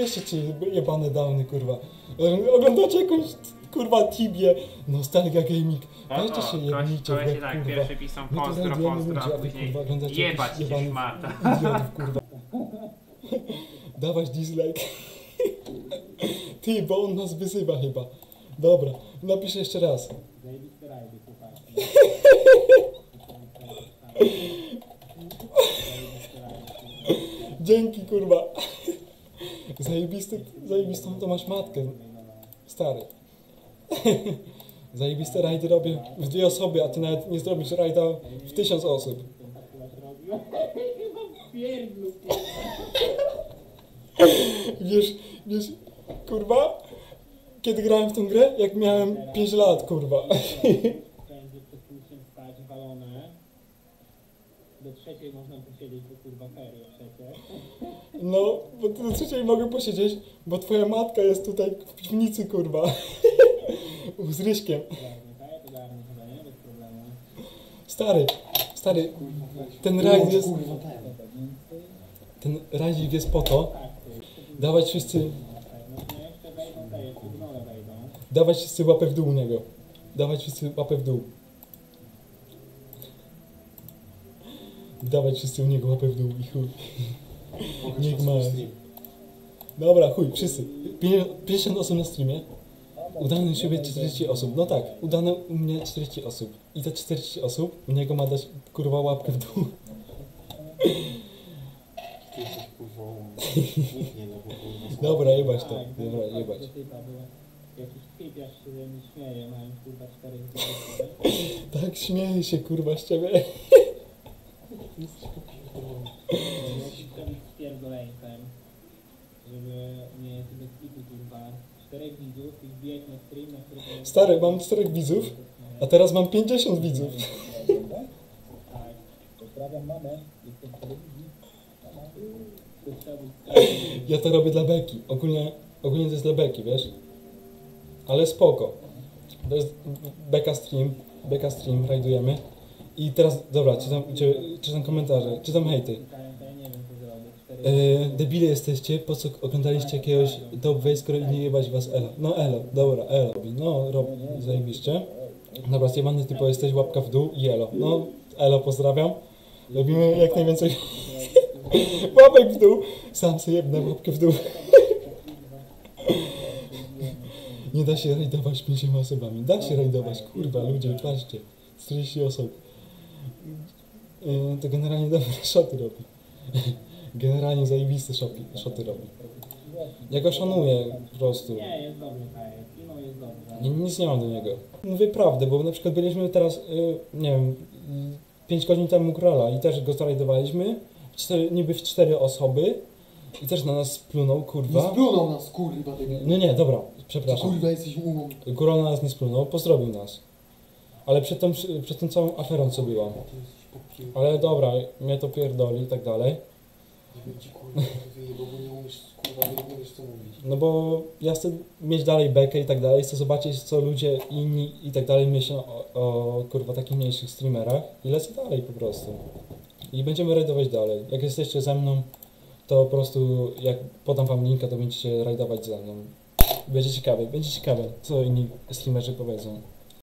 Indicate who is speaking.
Speaker 1: Jeszcze ci jebane downy, kurwa. Oglądacie jakąś, kurwa, Tibię, Nostalgia Gaming. Weźcie się łeb,
Speaker 2: tak,
Speaker 1: kurwa.
Speaker 2: pierwszy pisał
Speaker 1: My
Speaker 2: pozdro,
Speaker 1: znajdujemy ludzi,
Speaker 2: a
Speaker 1: wy, kurwa, oglądacie
Speaker 2: jebać
Speaker 1: jakichś jebanych. Idiotów, kurwa. Dawać dislike. Ty, bo on nas wyzywa chyba. Dobra, napiszę jeszcze raz. Dzięki, kurwa. Zajebisty, zajebistą to masz matkę. Stary. Zajebiste rajdy robię w dwie osoby, a ty nawet nie zrobisz rajda w tysiąc osób. Wiesz, wiesz, kurwa, kiedy grałem w tą grę? Jak miałem 5 lat, kurwa.
Speaker 3: Do trzeciej można posiedzieć, bo kurwa ferie przecież.
Speaker 1: No, bo ty do trzeciej mogę posiedzieć, bo twoja matka jest tutaj w piwnicy, kurwa. Z Ryśkiem.
Speaker 3: Tak?
Speaker 1: Stary, stary, ten rajd jest, ten rajdzik jest po to,
Speaker 3: Tak,
Speaker 1: dawać wszyscy, dawać wszyscy łapę w dół u niego. Dawać wszyscy łapę w dół. Dawać wszyscy u niego łapę w dół i chuj. Niech ma. Dobra, chuj, wszyscy. Pię- 50 osób na streamie. Udane u siebie 40 osób. No tak, udane u mnie 40 osób. I te 40 osób u niego ma dać kurwa łapkę w dół.
Speaker 4: Ty jesteś kurwa Nikt nie da, bo kurwa
Speaker 1: Dobra, jebać to.
Speaker 3: Tak,
Speaker 1: Dobra, jebać.
Speaker 3: Jakiś typiarz się ze mnie śmieje, mając kurwa cztery zdobycze.
Speaker 1: Tak śmieję się kurwa z ciebie.
Speaker 3: Żeby nie sobie kurwa. Czterech widzów i wbijać na stream, na.
Speaker 1: Stary, mam czterech widzów, a teraz mam 50 widzów.
Speaker 3: Tak. Pozdrawiam mamę, jestem w telewizji.
Speaker 1: Ja to robię dla beki. Ogólnie, ogólnie to jest dla beki, wiesz? Ale spoko. To jest beka stream, beka stream, rajdujemy. I teraz, dobra, czytam, czy- czytam komentarze, czytam hejty. Yy, debile jesteście, po co oglądaliście jakiegoś Dopway, skoro nie jebać was elo. No elo, dobra, elo robi, no rob, zajebiście. Dobra, zjebany typo jesteś, łapka w dół i elo. No, elo, pozdrawiam. Robimy jak najwięcej łapek w dół. Sam sobie jebnę łapkę w dół. Nie da się rajdować pięcioma osobami. Da się rajdować, kurwa, ludzie, patrzcie. 40 osób. Yy, to generalnie dobre szoty robi. Generalnie zajebiste szoty, szoty robi. Ja go szanuję po prostu.
Speaker 3: Nie, jest dobry kajet. Kino jest.
Speaker 1: Nie, nic nie mam do niego. Mówię prawdę, bo na przykład byliśmy teraz, y, nie wiem, 5 godzin temu Grala i też go zarajdowaliśmy. Cztery, niby w cztery osoby. I też na nas splunął,
Speaker 4: Nie
Speaker 1: kurwa.
Speaker 4: splunął nas kurwa tego.
Speaker 1: No nie, dobra, przepraszam.
Speaker 4: kurwa jesteś umą.
Speaker 1: Góral na nas nie splunął, pozdrowił nas. Ale przed tą, przed tą całą aferą co była. Ale dobra, mnie to pierdoli i tak dalej.
Speaker 4: Żeby ci kurwa wyjebał, bo nie umiesz kurwa nie umiesz co mówić.
Speaker 1: No bo ja chcę mieć dalej bekę i tak dalej, chcę zobaczyć co ludzie inni i tak dalej myślą o, o kurwa takich mniejszych streamerach i lecę dalej po prostu. I będziemy rajdować dalej. Jak jesteście ze mną, to po prostu jak podam wam linka, to będziecie rajdować ze mną. Będzie ciekawe, będzie ciekawe, co inni streamerzy powiedzą.